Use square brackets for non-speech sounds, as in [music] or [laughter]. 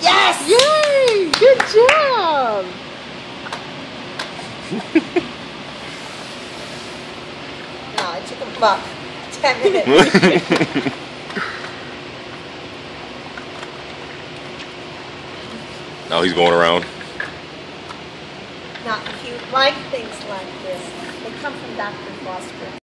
Yes! Yay! Good job! no, it took him buck. Ten minutes. [laughs] now he's going around not cute. Mike thinks like this they come from Dr. Foster.